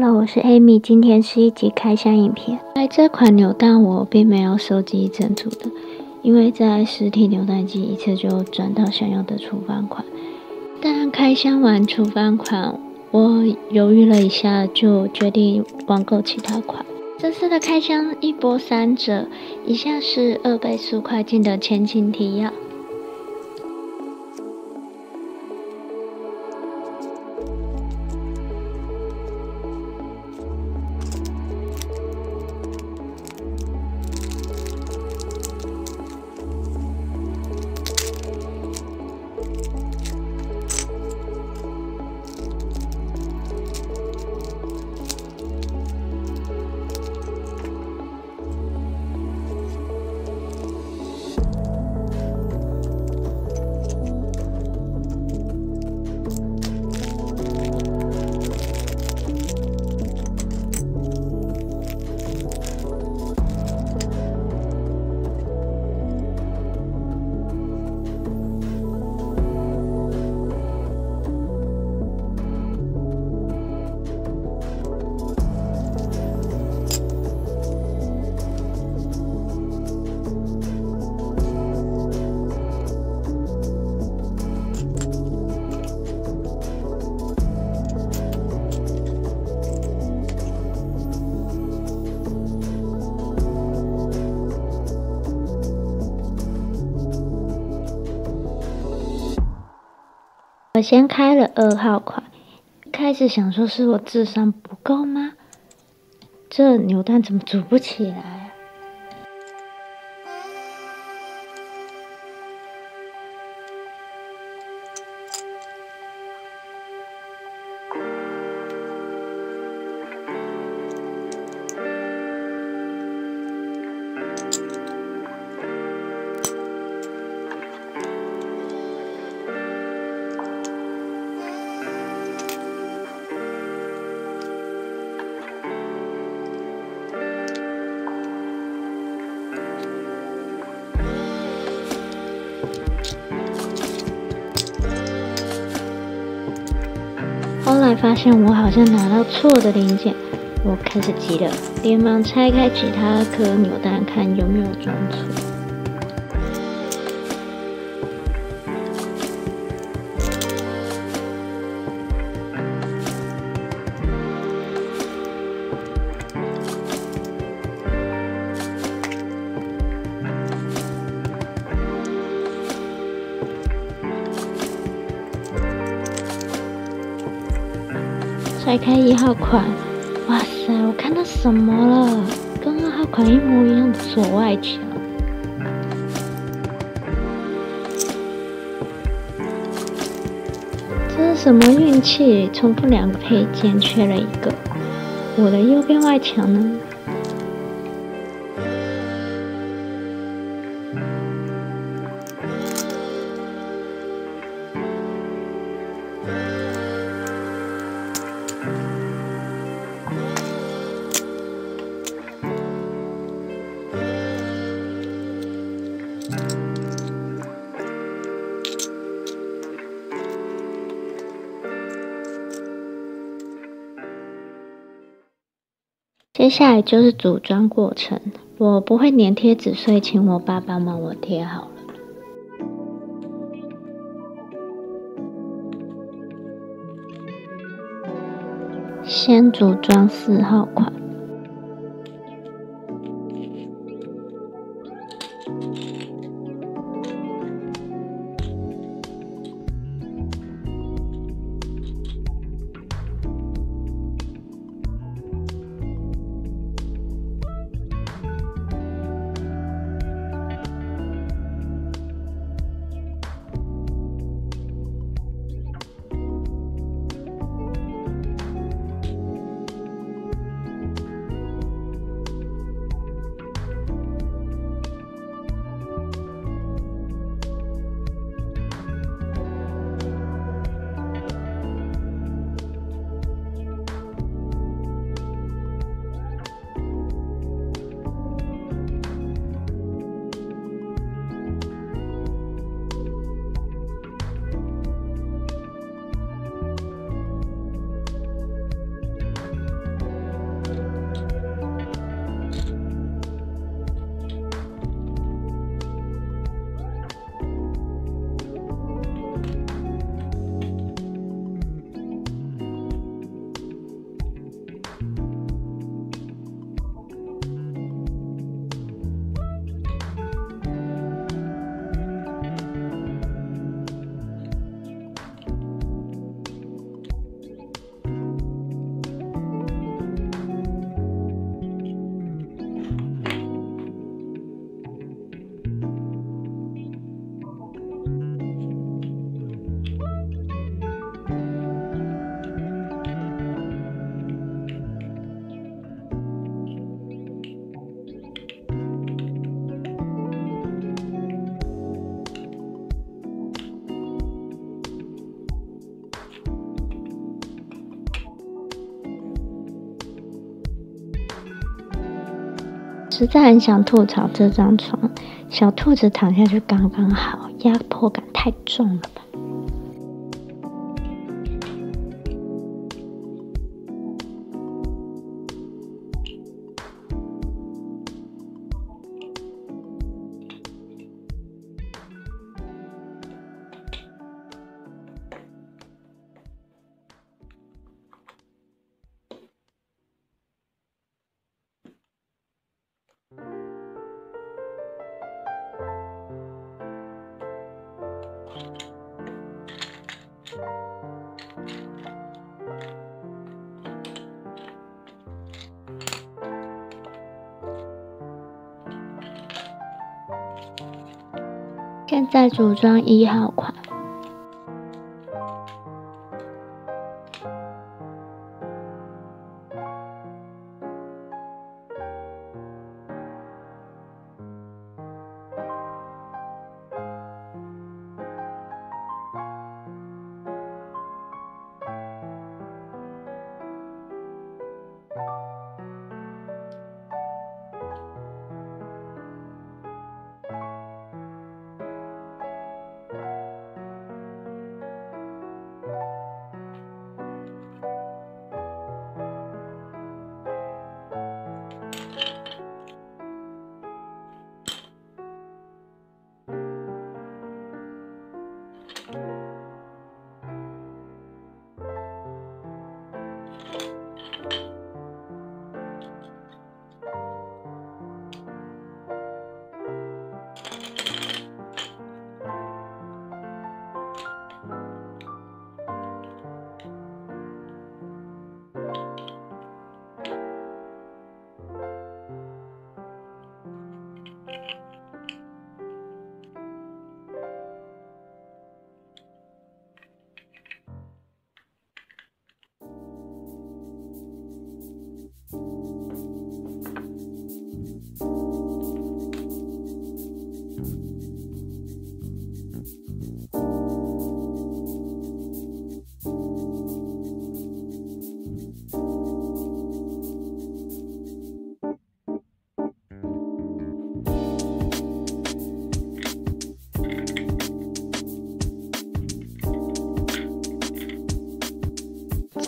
Hello，我是 Amy，今天是一集开箱影片。在这款扭蛋我并没有收集整组的，因为在实体扭蛋机一次就转到想要的处方款。但开箱完处方款，我犹豫了一下，就决定网购其他款。这次的开箱一波三折，以下是二倍速快进的前情提要。我先开了二号款，开始想说是我智商不够吗？这牛蛋怎么煮不起来？发现我好像拿到错的零件，我开始急了，连忙拆开其他颗扭蛋，看有没有装错。拆开一号款，哇塞！我看到什么了？跟二号款一模一样的锁外墙。这是什么运气？重复两个配件，缺了一个。我的右边外墙呢？接下来就是组装过程，我不会粘贴纸，所以请我爸帮忙我贴好了。先组装四号款。实在很想吐槽这张床，小兔子躺下去刚刚好，压迫感太重了吧。现在组装一号款。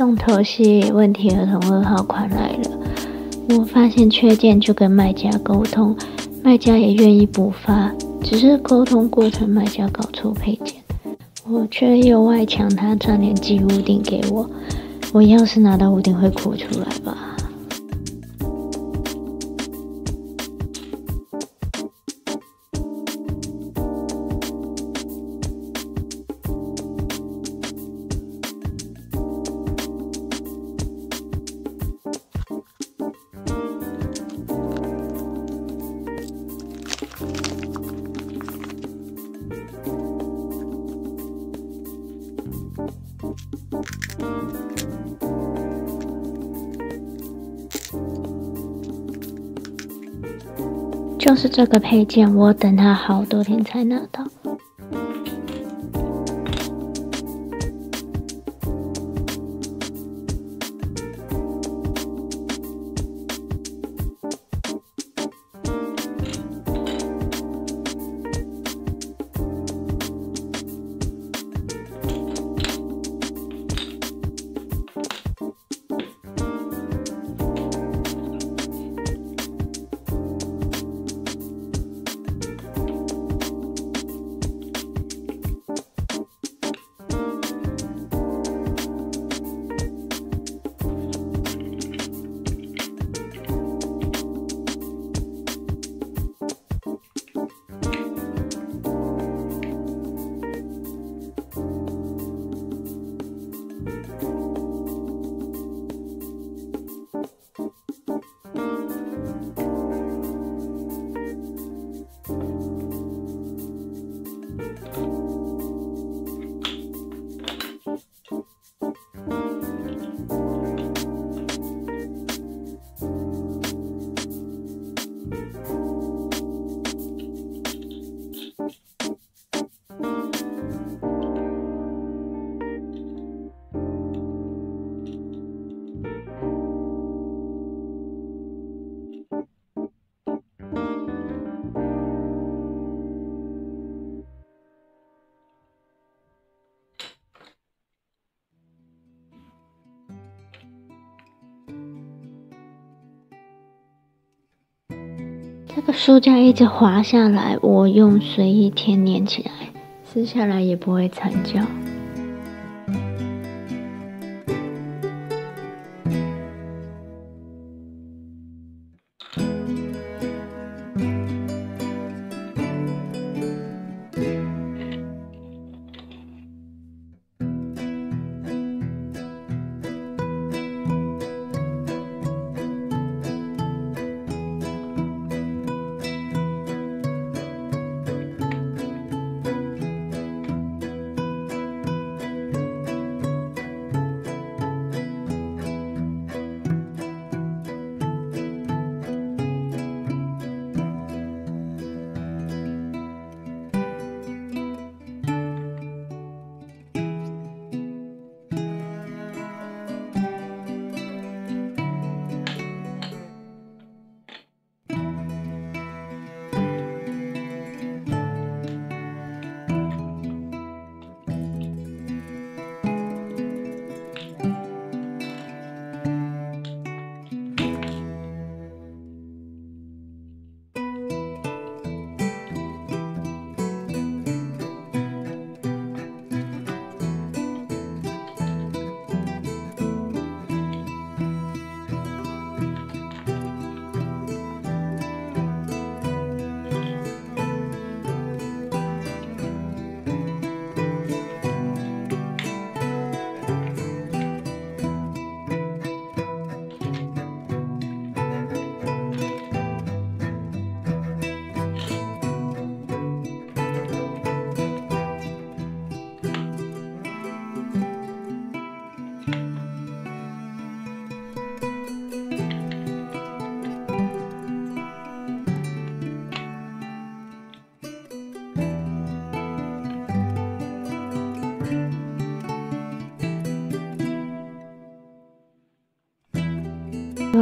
重头戏问题儿童二号款来了，我发现缺件就跟卖家沟通，卖家也愿意补发，只是沟通过程卖家搞错配件，我却又外墙他差点寄屋顶给我，我要是拿到屋顶会哭出来。就是这个配件，我等他好多天才拿到。书架一直滑下来，我用随意贴粘起来，撕下来也不会惨叫。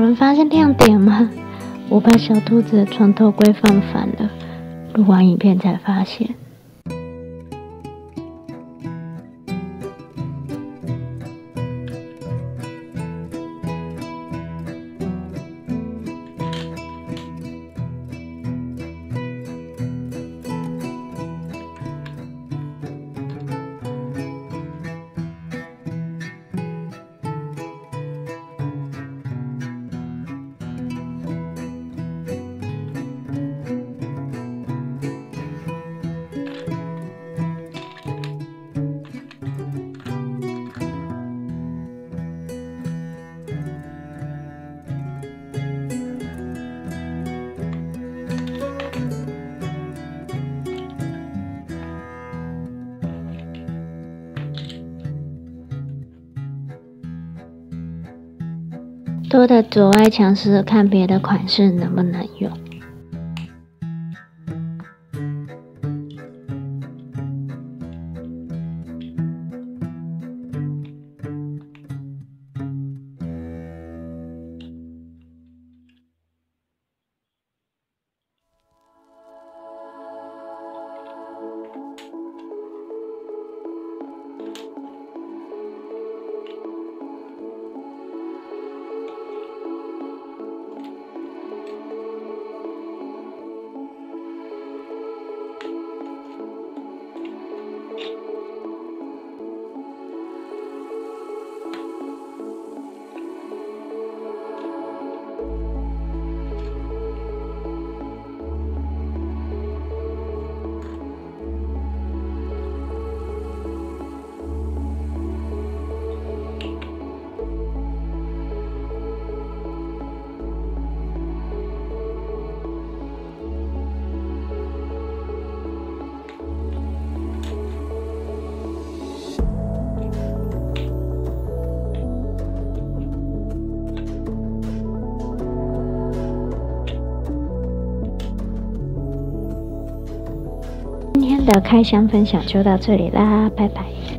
能发现亮点吗？我把小兔子的床头柜放反了，录完影片才发现。做的左外墙是看别的款式能不能用。的开箱分享就到这里啦，拜拜。